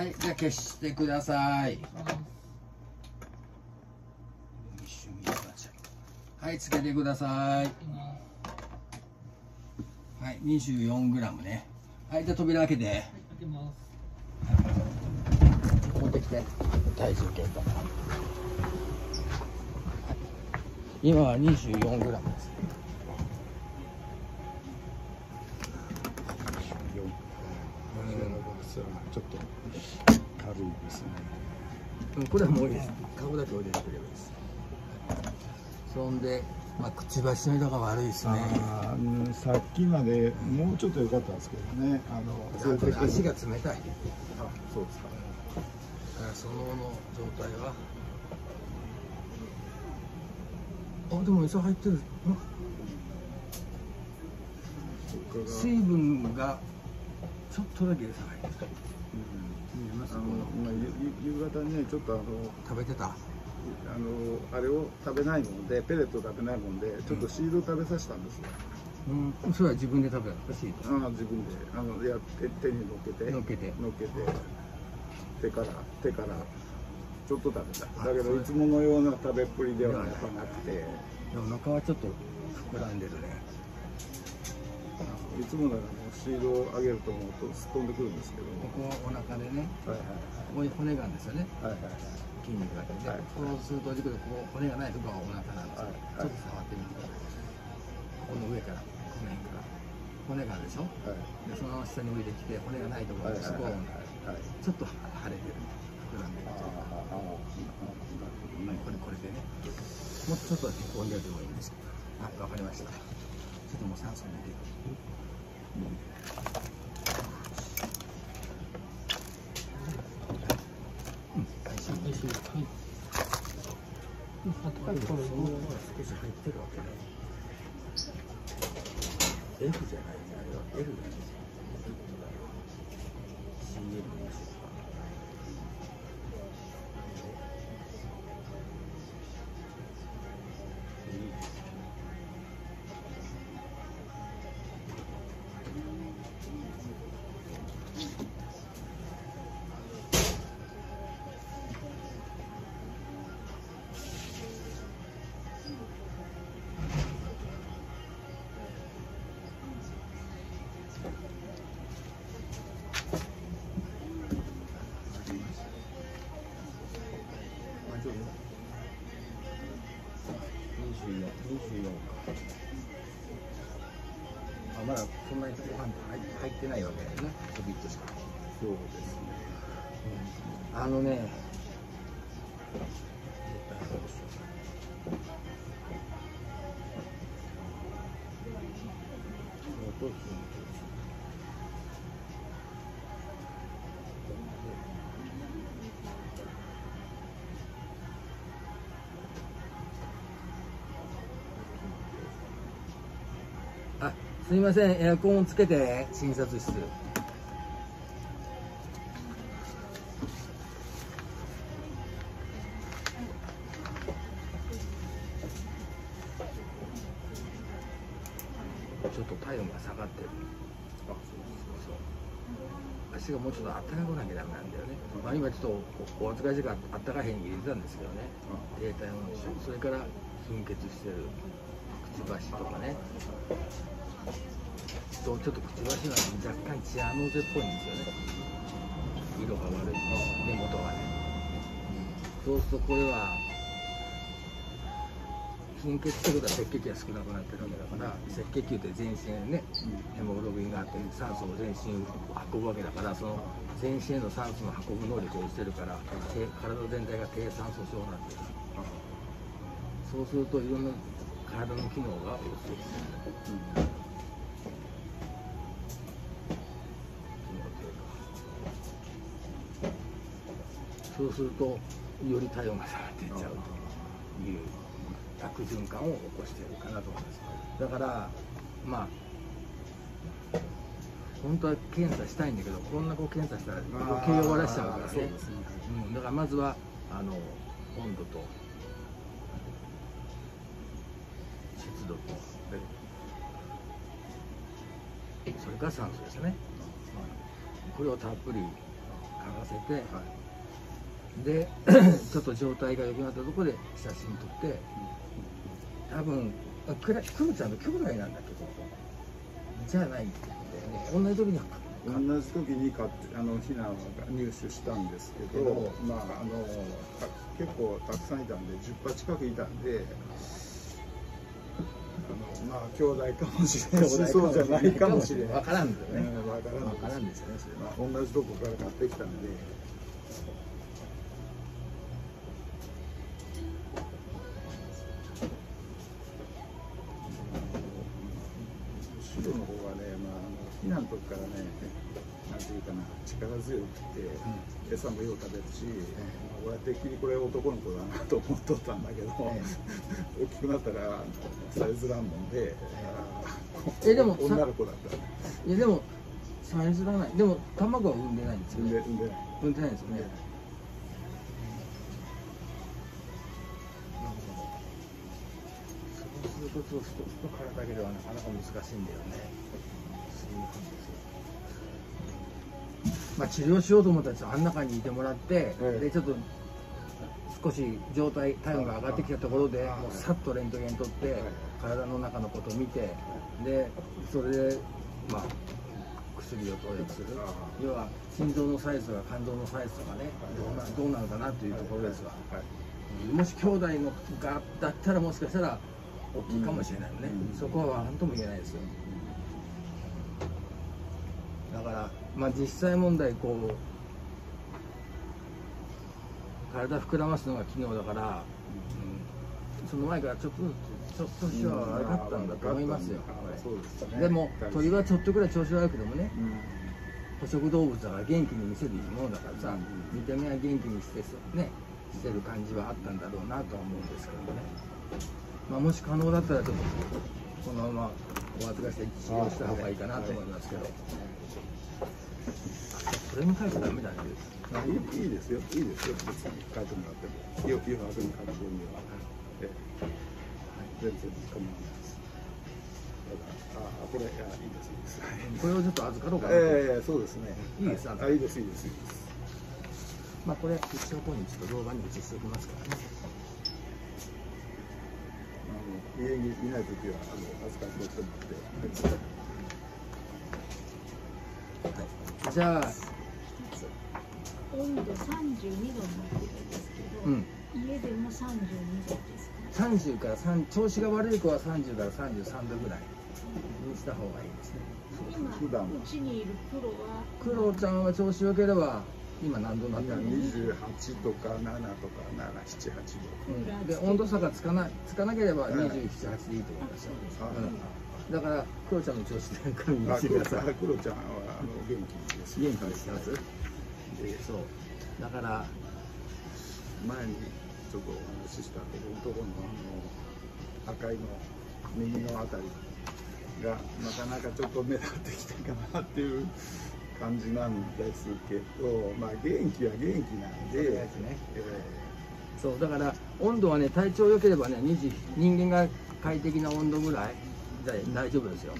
はいじゃあ消してください。はいつけてください。はい24グラムね。はいじゃあ扉開けて。持ってきて。体重計と今は24グラムですちょっと軽いですねうんこれはもういいです。顔だけ置いてくればいいです。そんで、まあ、くちばしの色が悪いですね。さっきまでもうちょっと良かったんですけどね。あの足があ冷たい。そうですか。だからその後の状態は。あでも餌入ってる。ん水分がちょっとだけ餌入ってる見えますあの、まあ、ゆ夕方にねちょっとあの食べてた。あのあれを食べないもんでペレット食べないもんでちょっとシード食べさせたんですよ、うんそれは自分で食べたのシートああ自分で。あのやって手に乗っけて。乗っけて。乗っけて。手から手からちょっと食べた。あだけどいつものような食べっぷりではやっぱなくて。でも中はちょっと膨らんでるねいつもならもうシードを上げると思うと突っ込んでくるんですけど。ここお腹でね。はいここに骨があるんですよね。はいはいはい。筋肉があって、はいそうすると軸でここ骨がないとこがお腹なんですよ、はいちょっと触ってみてくださいこの上からこの辺から。骨があるでしょ？はい。でその下に降りてきて骨がないところはい。がスコーンはいはい。ちょっと腫れてる膨らんで。るああああこれこれでねもうちょっとへこんでるもいいんですけどはいわかりました。ちょっともう酸素抜いていあったかいこのまま少し入ってるわけだ F じゃないねあれは L なん。ですよないとご飯入ってないわけだよね。ちょびっしかそうですね、うん、あのね。そうですね。すみません、エアコンをつけて診察室。ちょっと体温が下がってる。あ、そう足がもうちょっとあったかくなきゃダメなんだよね。まあ、今ちょっとおお預かり時間あったかい辺に入れてたんですけどね。低体温症、それから貧血してるくちばしとかね。とちょっとくちばしが若干チアノーゼっぽいんですよね。色が悪い。根元がね。そうするとこれは貧血ってことは赤血球が少なくなってるわけだから赤血球って全身へねヘモグロビンがあって酸素を全身に運ぶわけだからその全身への酸素の運ぶ能力をしてるから低体全体が低酸素症なんですそうするといろんな体の機能が落ちてくるそうするとより体温が下がっていっちゃうという悪循環を起こしているかなと思いますだからまあ本当は検査したいんだけどこんなこう検査したら余計弱らしちゃうからねうねうん、だからまずはあの温度と湿度とそれから酸素ですねこれをたっぷり欠かせて、はいで ちょっと状態が良くなったところで写真撮って。多分あくらくるちゃんの兄弟なんだけど。じゃないんだよね。同じ時には同じ時に買ってあの避難は入手したんですけど、まああのた結構たくさんいたんで10羽近くいたんで。あのまあ兄弟かもしれないしそうじゃないかもしれない。分からんだよね、うんわからん分からんですよねまあ、同じとこから買ってきたんで餌もよう食べるし、まあ、俺はてっきりこれ男の子だなと思っとったんだけど、え大きくなったらサイズらんもんで、えでもさ女の子だったら。いやでもサイズらない。でも卵は産んでないんですよね。産んで産んでない。産んでないんですよね、ねそうするとちょっと太体だけではなかなか難しいんだよね。そういう感じですよまあ治療しようと思ったらあん中にいてもらって、ええ。でちょっと少し状態体温が上がってきたところでもうさっとレントゲン取って、はい。体の中のことを見てでそれでまあ薬を投与する。要は心臓のサイズとか肝臓のサイズとかねどうなどうなのかなというところですわ、はい。もし兄弟のがだったらもしかしたら大きいかもしれないよね、うん。そこは何とも言えないですよ。だからまあ実際問題こう体膨らますのが昨日だから、うんその前からちょっとずつちょっとしは悪かったんだと思いますよ、うですね。でも鳥はちょっとぐらい調子悪くてもねうん捕食動物だから元気に見せるものだからさ、うん見た目は元気にしてそねしてる感じはあったんだろうなとは思うんですけどね、まあ、もし可能だったらちょっとこのままお預かりして治療した方がいいかなと思いますけど、それも書いちゃダメだねあいいいいですよいいですよ別に書いてもらっても余余白に書く分には、ええ全然構わないですあこれいやいいですいいですこれをちょっと預かろうかなと、ええそうですね。い。いですあいいです。いいですいいです。まあこれ一生後にちょっと動画に映しておきますからね。あの家にいない時はあの預かり取ってもらってじゃあ。温度32度になってるんですけど、うん。家でも32度ですか30から3調子が悪い子は30から33度ぐらい。にした方がいいですね。今普段。はうちにいるプロは？クロちゃんは調子良ければ今何度になって今るの、28とか7とか778うん、で温度差がつかないつかなければ278でいいと思いますよ、だからクロちゃんの調子で確認あしてくださいクロちゃんはあの元気です。元気にしてます。でそう。だから前にちょっとお話ししたけど男のあの赤いの右のあたりがなかなかちょっと目立ってきたかなっていう感じなんですけどまあ元気は元気なんで、そうですね。えそう。だから温度はね体調良ければね20人間が快適な温度ぐらいで大丈夫ですよ。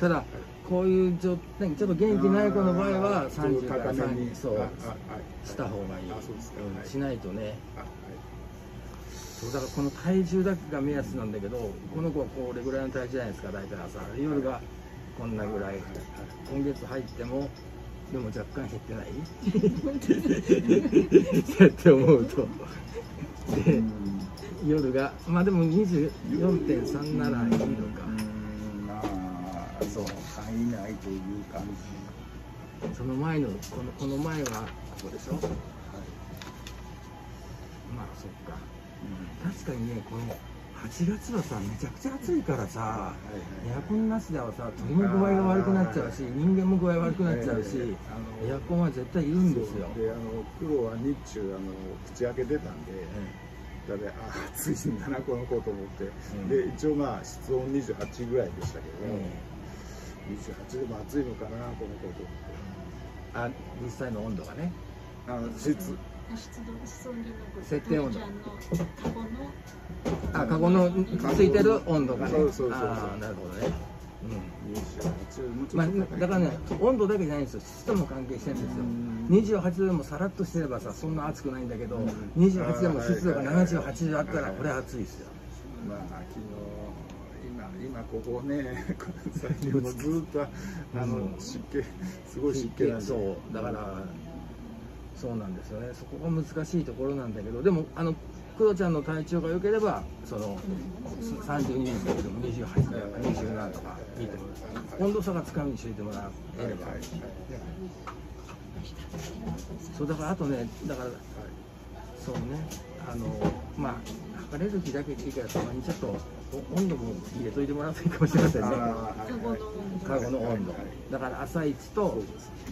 ただこういう状態ちょっと元気ない子の場合は30から高めに。30そうした方がいい。うんしないとね。そうだからこの体重だけが目安なんだけどこの子はこれぐらいの体重じゃないですか大体朝。夜がこんなぐらい。今月入ってもでも若干減ってない？って思うと。でうん夜がまあでも24.3ならいいのか。うんまあそう範囲内という感じ。その前のこのこの前はここでしょ？まあそっか。確かにねこの8月はさめちゃくちゃ暑いからさエアコンなしではさ鳥も具合が悪くなっちゃうし人間も具合悪くなっちゃうしエアコンは絶対いるんですよ。であの黒は日中あの口開けてたんで、だからあ暑いんだなこの子と思って、うん。で一応まあ室温28ぐらいでしたけど、え28でも暑いのかなこの子と思って。あ実際の温度がね。あの室湿度設定温度。あカゴのついてる温度がね。そうそうそうあーなるほどね。うん。28よりもちょまあだからね温度だけじゃないんですよ。湿度も関係してるんですよ。うん。28度でもさらっとしてればさそんな暑くないんだけど、うん。28でも湿度がはいはいはい。70、80あったらはいこれは暑いですよ。まあ昨日今今ここね 最近もずっとあのうん。湿気すごい湿気なんで。そう。だからそうなんですよね。そこが難しいところなんだけどでもあのクロちゃんの体調が良ければその32日だけども28とか27とかいいと思います温度差がつかみにしていてもらえれば、はいそうだからあとねだからそうねあのまあ測れる日だけでいいからたまにちょっと温度も入れといてもらうといいかもしれませんね。カゴの温度カゴの温度。はい。だから朝一と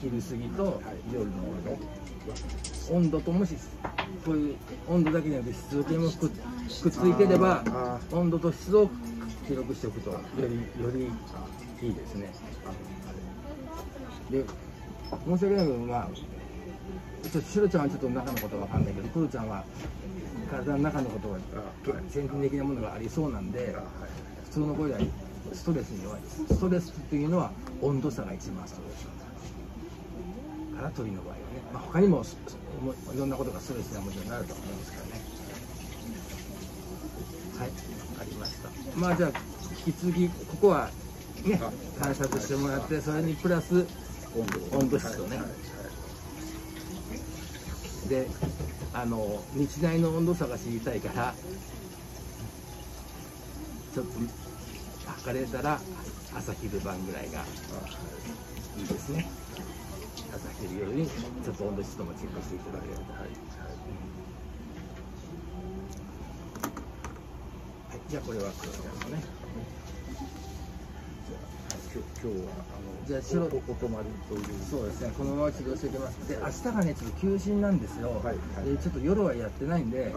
昼過ぎと夜の温度。温度ともしこういう温度だけじゃなくて湿度計もくっついてれば温度と湿度を記録しておくとよりよりいいですね。で申し訳ないけどまあちょっとシロちゃんはちょっと中のことは分かんないけどクロちゃんは体の中のことは先天的なものがありそうなんで普通の子よりはストレスに弱い。ですストレスっていうのは温度差が一番ストレス。から鳥の場合はね、まあ、他にもいろんなことがストレスなものになると思うんですからね。はい。分かりました。まあじゃあ引き続きここはねあ観察してもらってそれにプラス温度温度湿度ねであの日大の温度差が知りたいからちょっと測れたら朝昼晩ぐらいがいいですね。朝昼夜にちょっと温度湿度もチェックしていただければ。はい、はい、じゃあこれは黒ちゃんのね。今日はあのじゃあ白おおお泊まりという。そうですねこのまま治療していきますで明日がねちょっと休診なんですよ、はいはい。でちょっと夜はやってないんで、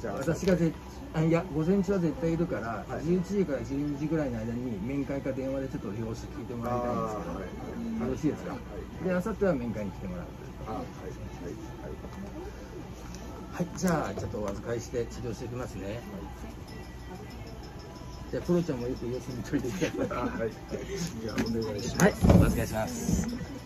じゃあ私がぜあいや午前中は絶対いるから、はい。11時から12時ぐらいの間に面会か電話でちょっと様子聞いてもらいたいんですけど、はい。よろしいですか、で明後日は面会に来てもらう。あはいはいはい。じゃあちょっとお預かりして治療していきますね、じゃあプロちゃんもよく様子見といてください。はい。じゃあお願いします。はい。お預かりします